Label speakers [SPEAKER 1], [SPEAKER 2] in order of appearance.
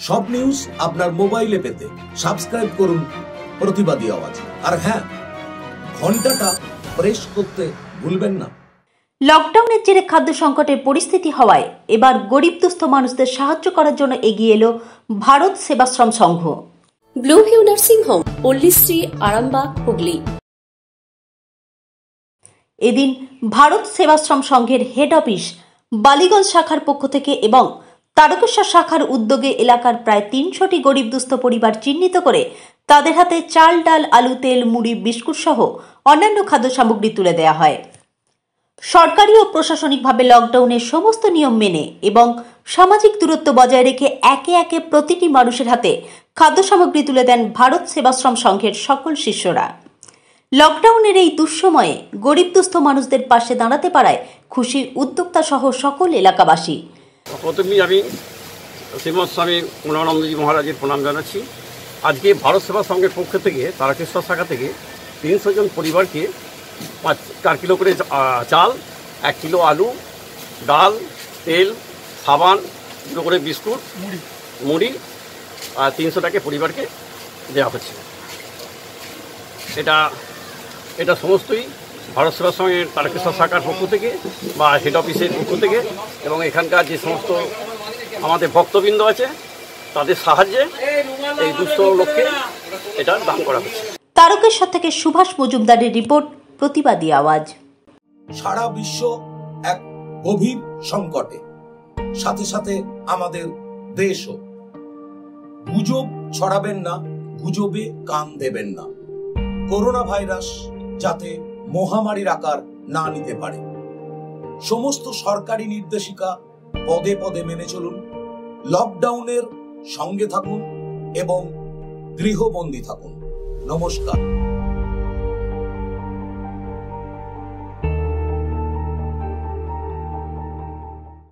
[SPEAKER 1] সব নিউজ আপনার মোবাইলে পেতে সাবস্ক্রাইব করুন প্রতিবাদী আওয়াজ। আর হ্যাঁ ঘন্টাটা প্রেস করতে ভুলবেন না।
[SPEAKER 2] লকডাউনের জেরে খাদ্য সংকটের পরিস্থিতি হওয়ায় এবার গরিব দুস্থ মানুষদের সাহায্য করার জন্য এগিয়ে এলো Bharat Sevashram Sangha.
[SPEAKER 3] Blue hue nursing home Pallishree Arambagh Hooghly
[SPEAKER 2] এদিন ভারত সেবাশ্রম সংঘের হেড অফিস বালিগঞ্জ শাখার পক্ষ থেকে এবং তারকেশ্বর শাখার উদ্যোগে এলাকার প্রায় তিনশোটি গরিব দুস্থ পরিবার চিহ্নিত করে তাদের হাতে চাল, ডাল, আলু, তেল, মুড়ি, বিস্কুট সহ অন্যান্য খাদ্য সামগ্রী তুলে দেওয়া হয়। সরকারি ও প্রশাসনিকভাবে লকডাউনের সমস্ত নিয়ম মেনে এবং সামাজিক দূরত্ব বজায় রেখে একে একে প্রতিটি মানুষের হাতে খাদ্য সামগ্রী তুলে দেন ভারত সেবাশ্রম সংঘের সকল শিষ্যরা। লকডাউনের এই দুঃসময়ে গরিব দুস্থ মানুষদের পাশে দাঁড়াতে পারায় খুশি উদ্যোক্তা সহ সকল এলাকাবাসী
[SPEAKER 4] প্রথমেই আমি শ্রীমৎ স্বামী পূর্ণানন্দজি মহারাজের প্রণাম জানাচ্ছি। আজকে ভারত সেবা সংঘের পক্ষ থেকে তারকেশ্বর শাখা থেকে তিনশো জন পরিবারকে পাঁচ চার কিলো করে চাল এক কিলো আলু ডাল তেল সাবান দুটো করে বিস্কুট মুড়ি। মুড়ি আর তিনশো টাকা পরিবারকে দেওয়া হচ্ছে। এটা এটা সমস্তই ভারত সেবা সংঘের তারকেশ্বর শাখার পক্ষ থেকে বা হেড অফিসের পক্ষ থেকে এবং এখানকার যে সমস্ত আমাদের ভক্তবৃন্দ আছে তাদের সাহায্যে এই দুস্থ লোককে এটা দান করা হচ্ছে।
[SPEAKER 2] তারকেশ্বর থেকে সুভাষ মজুমদারের রিপোর্ট প্রতিবাদী আওয়াজ।
[SPEAKER 1] সারা বিশ্ব এক গভীর সংকটে। সাথে সাথে আমাদের দেশও। গুজব ছড়াবেন না গুজবে কান দেবেন না। করোনা ভাইরাস যাতে মহামারীর আকার না নিতে পারে। সমস্ত সরকারি নির্দেশিকা পদে পদে মেনে চলুন, লকডাউনের সঙ্গে থাকুন এবং গৃহবন্দী থাকুন। নমস্কার।